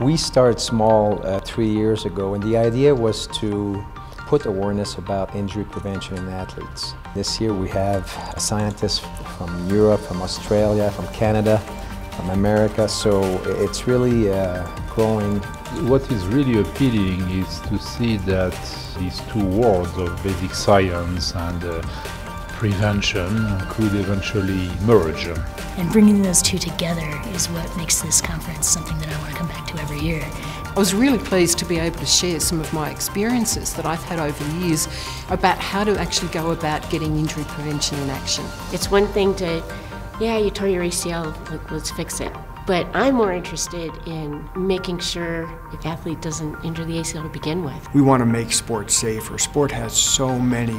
We started small uh, three years ago, and the idea was to put awareness about injury prevention in athletes. This year we have scientists from Europe, from Australia, from Canada, from America, so it's really uh, growing. What is really appealing is to see that these two worlds of basic science and uh, prevention could eventually merge. And bringing those two together is what makes this conference something that I want to come back to every year. I was really pleased to be able to share some of my experiences that I've had over the years about how to actually go about getting injury prevention in action. It's one thing to, yeah, you tore your ACL, let's fix it. But I'm more interested in making sure if athlete doesn't injure the ACL to begin with. We want to make sport safer. Sport has so many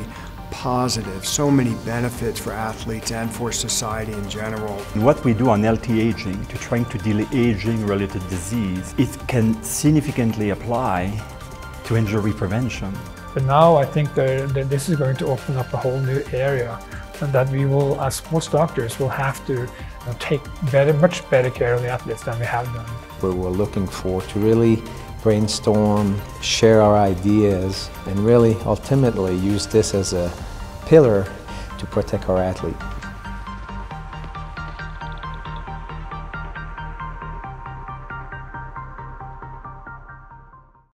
positive, so many benefits for athletes and for society in general. What we do on anti-aging to trying to delay aging related disease, it can significantly apply to injury prevention. But now I think that, that this is going to open up a whole new area and that we will, as sports doctors, will have to you know, take better, much better care of the athletes than we have done. Where we're looking for to really brainstorm, share our ideas, and really ultimately use this as a pillar to protect our athlete.